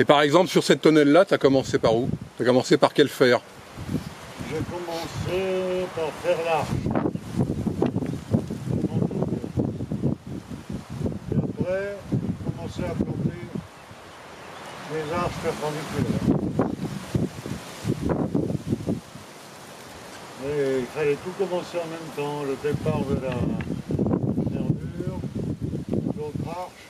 Et par exemple, sur cette tonnelle-là, tu as commencé par où? Tu as commencé par quel fer J'ai commencé par faire l'arche. Et après, j'ai commencé à planter les arches perpendiculaires. Et il fallait tout commencer en même temps, le départ de la nervure, l'autre arche.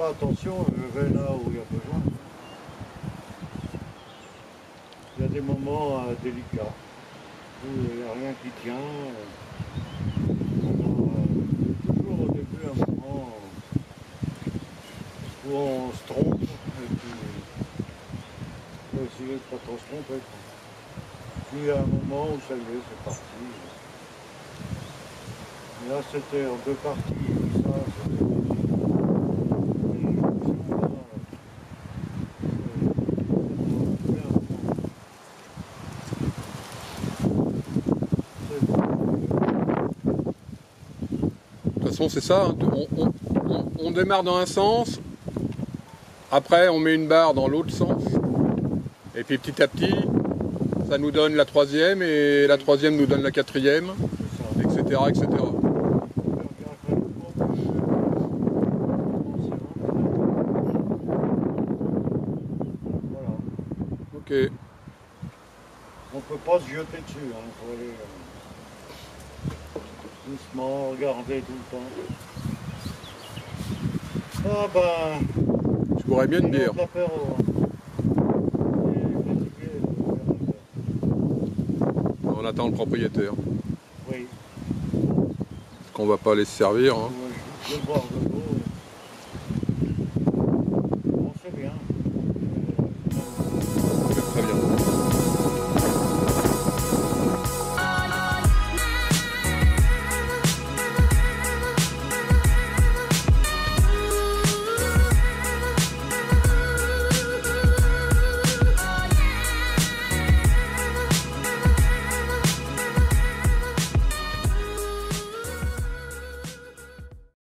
Pas attention, je vais là où il y a besoin. Il y a des moments euh, délicats où il n'y a rien qui tient. euh, euh, toujours au début un moment où on se trompe et puis il faut essayer de pas trop se tromper. Puis il y a un moment où ça y est, c'est parti. Là c'était en deux parties. Façon, c'est ça. hein. On, on- on- on démarre dans un sens, après on met une barre dans l'autre sens, et puis petit à petit, ça nous donne la troisième, et la troisième nous donne la quatrième, etc. etc. Ok. On ne peut pas se jeter dessus, aller euh, doucement, regarder tout le temps. Ah ben, Je bourrais bien une bière. on attend le propriétaire. Oui, qu'on va pas aller se servir. hein. je boire de